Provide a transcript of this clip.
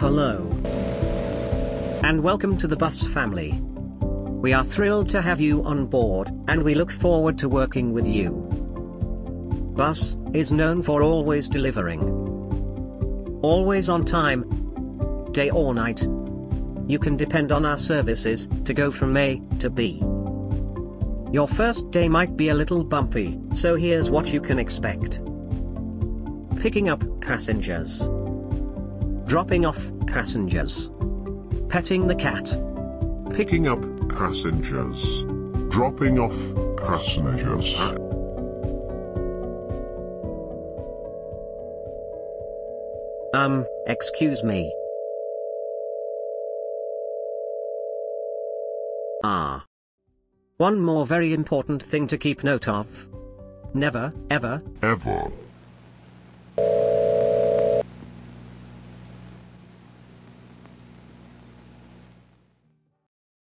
Hello. And welcome to the bus family. We are thrilled to have you on board, and we look forward to working with you. Bus is known for always delivering. Always on time, day or night. You can depend on our services to go from A to B. Your first day might be a little bumpy, so here's what you can expect. Picking up passengers. Dropping off passengers. Petting the cat. Picking up passengers. Dropping off passengers. Um, excuse me. Ah. One more very important thing to keep note of. Never, ever, Ever.